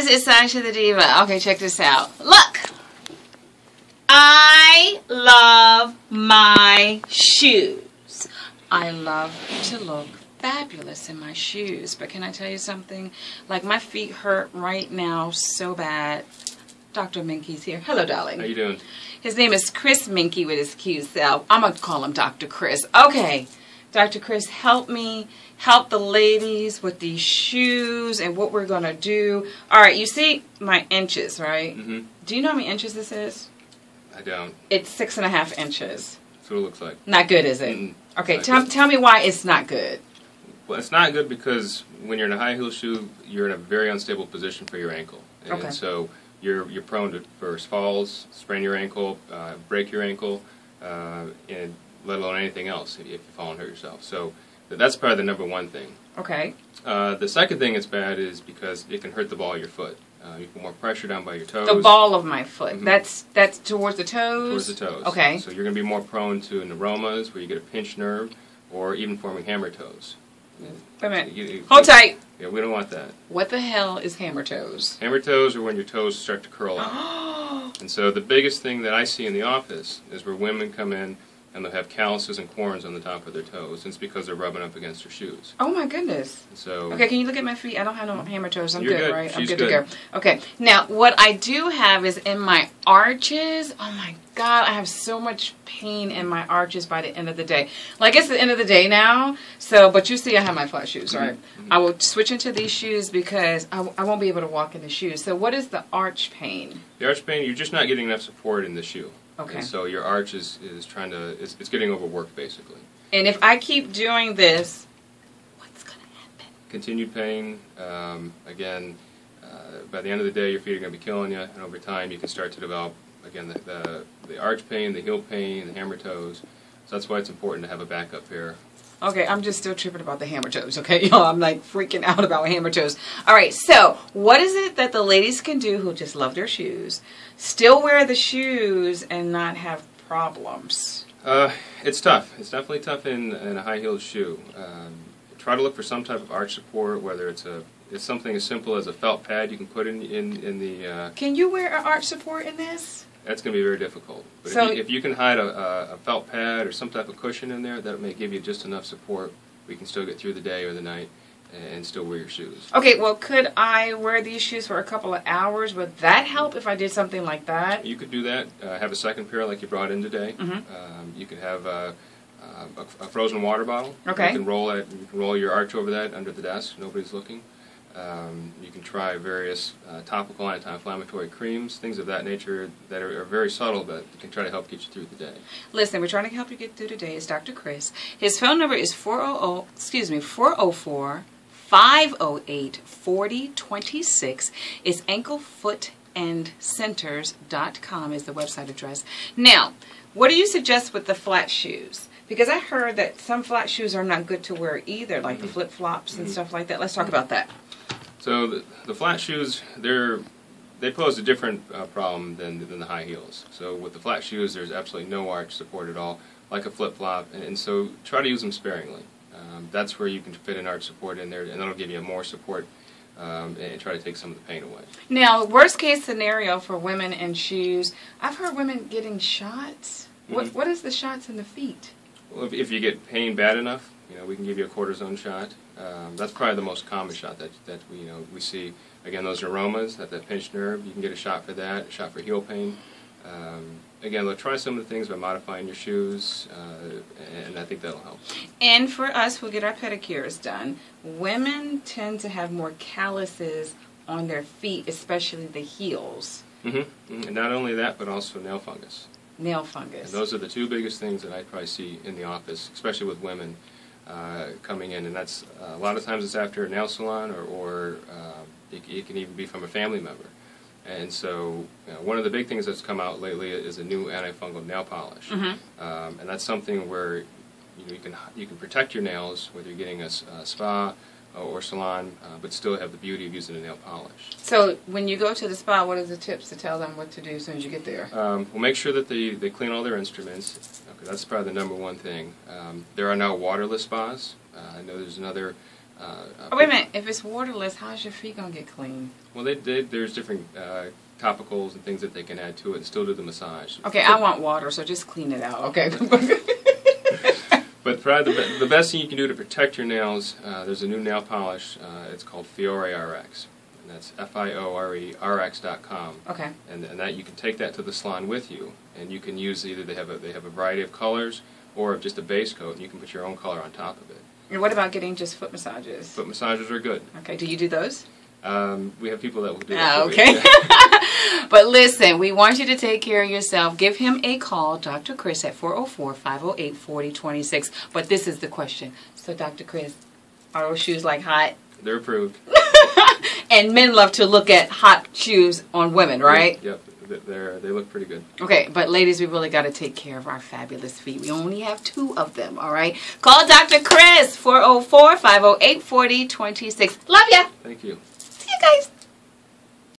ladies, it's Sasha the Diva. Okay, check this out. Look! I love my shoes. I love to look fabulous in my shoes. But can I tell you something? Like, my feet hurt right now so bad. Dr. Menkly's here. Hello, darling. How you doing? His name is Chris Minky with his cute self. I'm going to call him Dr. Chris. Okay. Dr. Chris, help me help the ladies with these shoes and what we're going to do. All right, you see my inches, right? Mm-hmm. Do you know how many inches this is? I don't. It's six and a half inches. That's what it looks like. Not good, is it? Mm-mm. Okay, tell, good. tell me why it's not good. Well, it's not good because when you're in a high heel shoe, you're in a very unstable position for your ankle, and Okay. so you're you're prone to first falls, sprain your ankle, uh, break your ankle, uh, and let alone anything else if you fall and hurt yourself. So that's probably the number one thing. Okay. Uh, the second thing that's bad is because it can hurt the ball of your foot. Uh, you put more pressure down by your toes. The ball of my foot. Mhm. That's that's towards the toes. towards the toes. Okay. So you're going to be more prone to neuromas, where you get a pinched nerve, or even forming hammer toes. Wait a minute. You- you- Hold tight. Yeah, we don't want that. What the hell is hammer toes? Hammer toes are when your toes start to curl up. And so the biggest thing that I see in the office is where women come in and they'll have calluses and corns on the top of their toes. And it's because they're rubbing up against their shoes. Oh, my goodness. So Okay, can you look at my feet? I don't have no hammer toes. I'm good, good. right? I'm She's good, to go. Okay, now what I do have is in my arches. Oh my god, I have so much pain in my arches by the end of the day. Like it's the end of the day now. So, but you see, I have my flat shoes, right? Mhm. I will switch into these shoes because I, I won't be able to walk in the shoes. So, what is the arch pain? the arch pain, you're just not getting enough support in the shoe. Okay. And so your arch is, is trying to, it's, it's getting overworked basically. And if I keep doing this, what's gonna happen? continued pain. Um, again, uh, by the end of the day, your feet are going to be killing you, and over time, you can start to develop again the, the the arch pain, the heel pain, the hammer toes. So that's why it's important to have a backup pair. Okay, I'm just still tripping about the hammer toes, okay? Y'all, I'm like freaking out about hammer toes. All right, so what is it that the ladies can do who just love their shoes, still wear the shoes and not have problems? Uh, it's tough. It's definitely tough in, in a high-heeled shoe. Um, try to look for some type of arch support, whether it's a it's something as simple as a felt pad you can put in in, in the. Uh, Can you wear an arch support in this? That's going to be very difficult. But So- if, you, if you can hide a, a, a felt pad or some type of cushion in there, that may give you just enough support. We can still get through the day or the night and still wear your shoes. Okay, well, could I wear these shoes for a couple of hours? Would that help if I did something like that? You could do that. Uh, have a second pair like you brought in today. Mhm. Um, you could have uh, uh, a, a frozen water bottle. Okay. You can roll it. You can roll your arch over that under the desk. Nobody's looking. Um, you can try various uh, topical anti-inflammatory creams, things of that nature that are, are very subtle, but can try to help get you through the day. Listen, we're trying to help you get through today. It's Dr. Chris. His phone number is 400, excuse me, 404 508 4026. It's anklefootandcenters.com is the website address. Now, what do you suggest with the flat shoes? Because I heard that some flat shoes are not good to wear either, like the flip flops and stuff like that. Let's talk about that. So the, the flat shoes, they're they pose a different uh, problem than than the high heels. So with the flat shoes, there's absolutely no arch support at all, like a flip flop, and, and so try to use them sparingly. Um, that's where you can fit an arch support in there, and that'll give you more support um, and try to take some of the pain away. Now, worst case scenario for women in shoes, I've heard women getting shots. What Mhm. What is the shots in the feet? Well, if, if you get pain bad enough, you know we can give you a cortisone shot. Um, that's probably the most common shot that that we you know we see. Again, those neuromas, that that pinched nerve, you can get a shot for that, a shot for heel pain. Um, again, look, try some of the things by modifying your shoes, uh, and I think that'll help. And for us who get our pedicures done, women tend to have more calluses on their feet, especially the heels, Mm -hmm. And not only that, but also nail fungus. nail fungus. And those are the two biggest things that I probably see in the office, especially with women coming in. And that's uh, a lot of times it's after a nail salon, or, or uh, it, it can even be from a family member. And so, you know, one of the big things that's come out lately is a new antifungal nail polish, Mhm. um, and that's something where you know you can you can protect your nails whether you're getting a spa or salon, uh, but still have the beauty of using a nail polish. So when you go to the spa, what are the tips to tell them what to do as soon as you get there? Um, we'll make sure that they, they clean all their instruments. Okay, that's probably the number one thing. Um, there are now waterless spas. Uh, I know there's another Uh, Oh, wait a minute. If it's waterless, how's your feet gonna get clean? Well, they, they, there's different uh, topicals and things that they can add to it and still do the massage. Okay, I want water, so just clean it out. Okay. But probably the, the best thing you can do to protect your nails, uh, there's a new nail polish. Uh, it's called Fiore RX. And that's F I O R E R X dot com. okay. And, and that you can take that to the salon with you, and you can use either they have a they have a variety of colors or just a base coat, and you can put your own color on top of it. And what about getting just foot massages? Foot massages are good. Okay. Do you do those? Um, we have people that will do Ah, that. for okay. But listen, we want you to take care of yourself. Give him a call, Dr. Chris, at 404 508 4026. But this is the question. So, Dr. Chris, are those shoes like hot? They're approved. And men love to look at hot shoes on women, right? Yep. They're they look pretty good. Okay, but ladies, we really got to take care of our fabulous feet. We only have two of them, all right? Call Dr. Chris, 404 508 4026. Love ya. Thank you guys.